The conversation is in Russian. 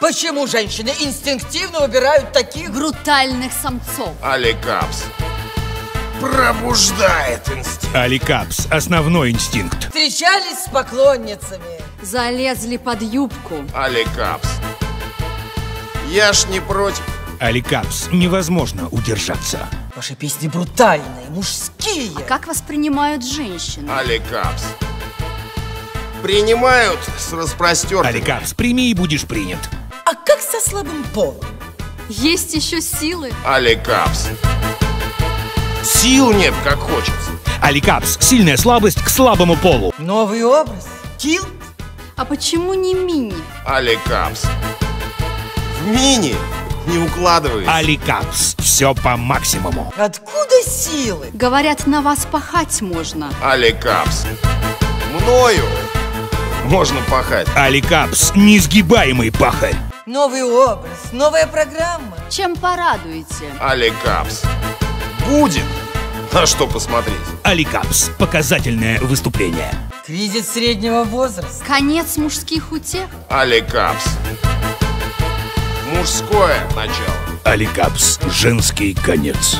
Почему женщины инстинктивно выбирают таких? Брутальных самцов. Аликапс. Пробуждает инстинкт. Аликапс – основной инстинкт. Встречались с поклонницами. Залезли под юбку. Аликапс. Я ж не против. Аликапс – невозможно удержаться. Ваши песни брутальные, мужские. А как воспринимают женщины? Аликапс. Принимают с распростертыми. Аликапс, прими и будешь принят. Со слабым полом? Есть еще силы. Аликапс. Сил нет, как хочется. Аликапс – сильная слабость к слабому полу. Новый образ? Килт? А почему не мини? Аликапс. В мини не укладывается. Аликапс – все по максимуму. Откуда силы? Говорят, на вас пахать можно. Аликапс. Мною можно пахать. Аликапс – несгибаемый пахарь. Новый образ, новая программа. Чем порадуете? Аликапс. Будет на что посмотреть. Аликапс – показательное выступление. Кризис среднего возраста. Конец мужских утех? Аликапс. Мужское начало. Аликапс – женский конец.